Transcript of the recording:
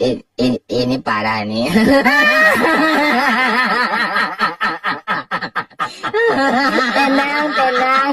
ini, ini parah nih. tenang, tenang.